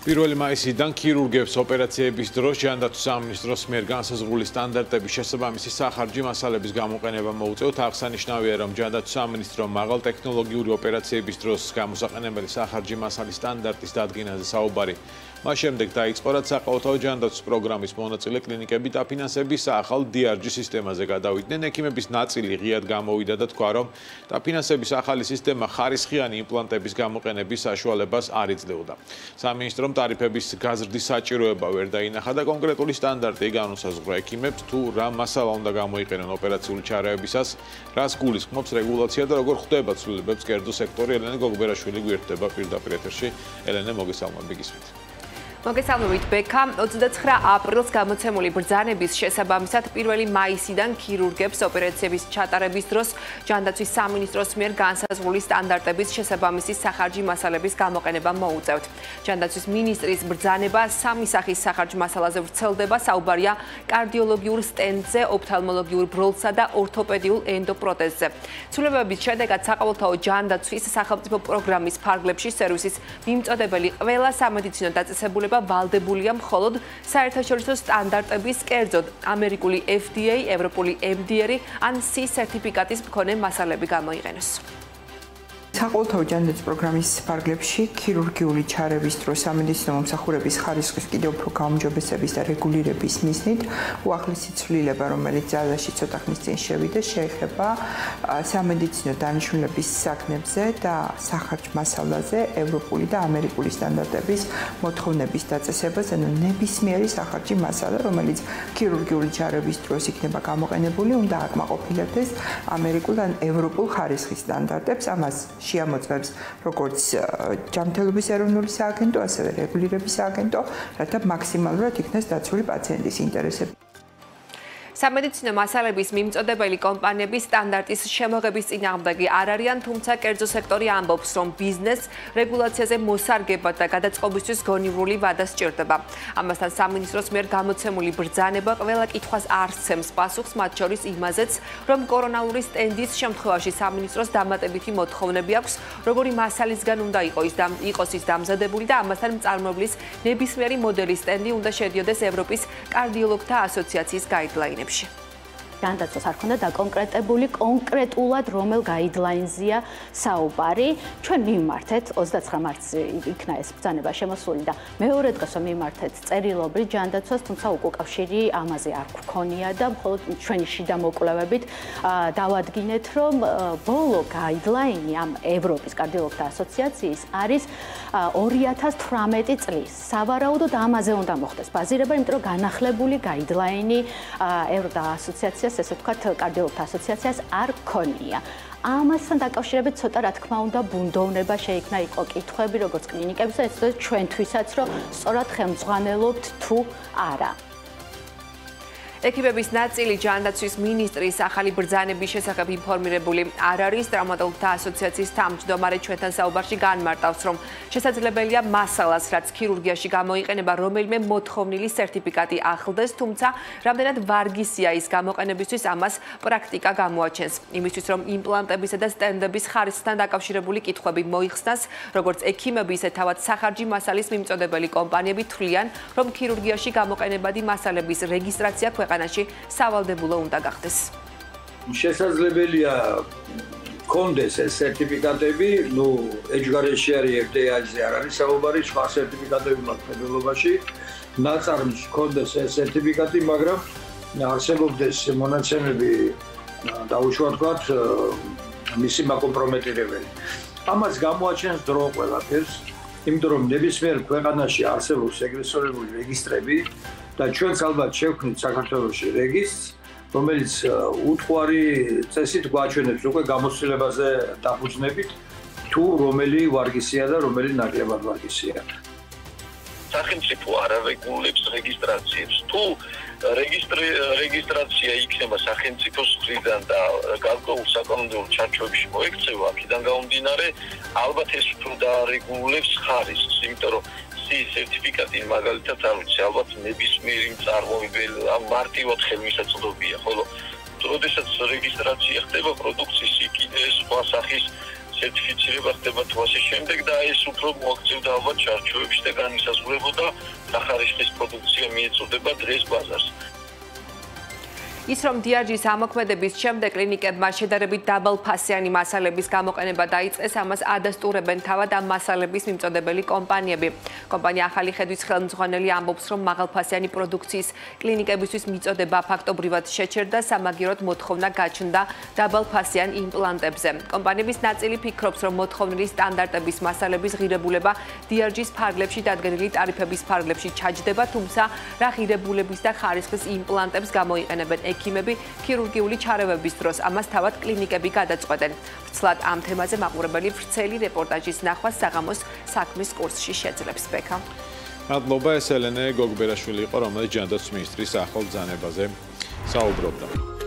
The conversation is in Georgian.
პირველი მაისიდან ქირურგებს ოპერაციების დროს ჯანდაცვის სამინისტროს მიერ განსაზღვრული სტანდარტების შესაბამისი სახარჯი მასალების გამოყენება მოუწევთ. აღსანიშნავია, რომ ჯანდაცვის სამინისტრო მაღალ ტექნოლოგიური ოპერაციების დროს გამოსაყენებელი სახარჯი მასალის სტანდარტის დადგენაზე საუბარი მას შემდეგ დაიწყო რაც საყოველთაო ჯანდაცვის პროგრამის მონაწილე კლინიკები დაფინანსების ახალ DRG სისტემაზე გადავიდნენ. ექიმების ნაწილი ღიად გამოვიდა და თქვა, რომ დაფინანსების ახალი სისტემა ხარისხიანი იმპლანტების გამოყენების საშუალებას არ იძლეოდა. სამინისტრომ ტარიფების გაზრდის საჭიროება ვერ დაინახა და კონკრეტული სტანდარტი განუსაზღვრა ექიმებს თუ რა მასალა უნდა გამოიყენონ ოპერაციული ჩარეებისას, რას გულისხმობს რეგულაცია და როგორ ხვდება ცვლილებებს კერძო სექტორი. ელენე გოგბერაშვილი გვერდება პირდაპირ ეთერში. ელენე მოგესალმები გისმით. მოგესალმებით ბექა 29 აპრილს გამოცემული ბრძანების შესაბამისად 1 მაისიდან ქირურგებს ოპერაციების ჩატარების დროს ჯანდაცვის სამინისტროს მიერ განსაზღვრული სტანდარტების შესაბამისი სახარჯი მასალების გამოყენება მოუწევთ. ჯანდაცვის მინისტრის ბრძანება სამი სახის სახარჯ მასალაზე ვრცელდება, საუბარია კარდიოლოგიურ სტენტზე, ოფთალმოლოგიურ ბროლსა და ორთოპედიულ ენდოპროტეზზე. ცვლილებების შედეგად საყოველთაო ჯანდაცვის სახელმწიფო პროგრამის ფარგლებში სერვისის მიმწოდებელი ყველა სამედიცინო დაწესებულება შეიძლება ვალდებულია მხოლოდ საერთაშორისო სტანდარტების კერძოდ ამერიკული FDA, ევროპული MDR ან C სერტიფიკატის მქონე მასალები გამოიყენოს. საყოველთაო ჯანდაცვის პროგრამის ფარგლებში ქირურგიული ჩარევის დროს სამედიცინო მომსახურების ხარისხის კიდევ უფრო გაუმჯობესების და რეგულირების მიზნით უახლესი ცვლილება, რომელიც ძალაში ცოტა ხნის წინ შევიდა, შეეხება სამედიცინო დანიშნულების საქმებზე და სახარჯ მასალაზე ევროპული და ამერიკული სტანდარტების მოთხოვნების დაწესებას, ანუ ნებისმიერი სახარჯი მასალა, რომელიც ქირურგიული ჩარევის დროს იქნება გამოყენებული, უნდა აკმაყოფილებდეს ამერიკულ ან ევროპულ ხარისხის სტანდარტებს. ამას შეამოწმებს როგორც ჯანმრთელობის ეროვნული სააგენტო, ასევე რეგულირების სააგენტო, რათა მაქსიმალურად იქნეს დაცული პაციენტის ინტერესები. სამედიცინო მასალების მიმწოდებელი კომპანიების სტანდარტის შემოღების წინააღმდეგი არ არიან, თუმცა კერძო სექტორი ამბობს, რომ ბიზნეს რეგულაციაზე მოსარგება და გადაწყობისთვის გონივრული ვადა სჭირდება. ამასთან სამინისტროს მიერ გამოცემული ბრძანება ყველა კითხვას არსემს პასუხს, მათ შორის იმაზეც, რომ კორონალური სტენდის შემთხვევაში სამინისტროს დამატებითი მოთხოვნები აქვს, როგორი მასალისგან უნდა იყოს ის იყოს ის დამზადებული და ამასთან მწარმოებლის ნებისმიერი მოდელის სტენდი უნდა შედიოდეს ევროპის კარდიოლოგთა ასოციაციის გაიდლაინებში.ებში. განდაცვას არ ქონდა დაკონკრეტებული კონკრეტულად რომელ გაიდლაინზია საუბარი. ჩვენ მიმართეთ 29 მარტს იქნა ეს ბრძანება შემოსული და მეორე დღეს მიმართეთ წერილობრივ ჯანდაცვას, თუმცა უკავშირი ამაზე არ გქონია და მხოლოდ ჩვენი შიდა მოკვლევებით დავადგინეთ, რომ ბოლო გაიდლაინი ამ ევროპის კარდიოლოგთა ასოციაციის არის 2018 წლის. სავარაუდოდ ამაზე უნდა მოხდეს ბაზირება, იმიტომ რომ განახლებული გაიდლაინი ევროდა ასოციაცია ასოციაციას, ესე ვთქვათ, კარდიოლოგთა ასოციაციას არ ქონია. ამასთან დაკავშირებით ცოტა რა თქმა უნდა ბუნდოვნება შეიქმნა იყო კითხვები როგორც კლინიკებისა, ესე ჩვენთვისაც, რომ სწორად ხელმძღვანელობთ თუ არა. ეკიპების ნაწილი ჯანდაცვის მინისტრის ახალი ბრძანების შესახებ ინფორმირებული არ არის. ტრამატოლოგთა ასოციაციის თავმჯდომარე ჩვენთან საუბარში განმარტავს რომ შესაძლებელია მასალას რაც ქირურგიაში გამოიყენება რომელიმე მოთხოვნილი სერტიფიკატი ახლდეს თუმცა რამდენად ვარგისია ის გამოყენებისთვის ამას პრაქტიკა გამოაჩენს. იმისთვის რომ იმპლანტებისა და სტენდების ხარისხთან დაკავშირებული კითხვები მოიხსნას როგორც ეკიმები ისე თავად სახარჯი მასალის მიმწოდებელი კომპანიები თვლიან რომ ქირურგიაში გამოყენებადი მასალების რეგისტრაცია ქვეყ ქვეყანაში სავალდებულო უნდა გახდეს. შესაძლებელია კონდეს ეს სერტიფიკატები, ну, ეჯგარეში არის FDA-ზე არ არის საუბარი, სხვა სერტიფიკატები მაქვს ფედერალობაში. ნაწარმს კონდეს ეს სერტიფიკატი, მაგრამ არსებობდეს მონაცემები დაუშვათ ვთქვათ მისი მაკომპრომეტირებელი. ამას გამოაჩენს დრო ყველაფერს, იმიტომ რომ ნებისმიერ ქვეყანაში არსებობს ეგრესორებული რეგისტრები, და ჩვენც ალბათ შევქმნით საქართველოსში რეგისტრს, რომელიც უთყვარი წესით გვაჩვენებს უკვე გამოცდილებაზე დაფუძნებით თუ რომელი ვარგისია და რომელი ნაკლებად ვარგისია. სახელმწიფო არარეგულებს რეგისტრაციებს. თუ რეგისტრაცია იქნება სახელმწიფოს მხრიდან და გარკვეულ საკანონმდებლო ჩარჩოებში მოექცევა, აქედან გამომდინარე, ალბათ ეს უფრო დაარეგულებს ხარისხს, იმიტომ რომ ის სერტიფიკატი მაგალითად არ ვიცი ალბათ ნებისმიერი წარმოებელი ამ მარტივად ხელმისაწვდომია ხოლო როდესაც რეგისტრაცია ხდება პროდუქციის იქიდე სხვა სახის სერტიფიცირება ხდება ასე შემდეგ და ეს უფრო მოაქცევდა ალბათ ჩარჩოებში და განისაზღვრებოდა სახარიშხის პროდუქცია მიეწოდება დღეს ბაზარს. ის რომ DRG-ის ამოქმედების შემდეგ კლინიკებმა შედარებით დაბალფასიანი მასალების გამოყენება დაიწყეს, ამას ადასტურებენ თავად ამ მასალების მიმწოდებელი კომპანიები. კომპანია ახალი ხედვის ხელმძღვანელი ამბობს, რომ მაღალფასიანი პროდუქციის კლინიკებისთვის მიწოდება ფაქტობრივად შეჩერდა, სამაგიეროდ მოთხოვნა გაჩნდა დაბალფასიან იმპლანტებზე. კომპანიების ნაწილი ფიქრობს, რომ მოთხოვნილი სტანდარტების მასალების ღირებულება DRG-ის ფარგლებში დადგენილი ტარიფების ფარგლებში ჩაჯდება, თუმცა რა ღირებულების და ხარისხის იმპლანტებს გამოიყენებენ ექიმები ქირურგიული ჩარევების დროს ამას თავად კლინიკები გადაწყვეტენ. ვრცლად ამ თემაზე მაყურებელი ვრცელი რეპორტაჟის ნახვა საღამოს საქმის კურსში შეძლებს ბექა. მადლობა ეს ელენე გოგბერაშვილი იყო რომელიც ჯანდაცვის მინისტრის ახალ ბრძანებაზე საუბრობდა.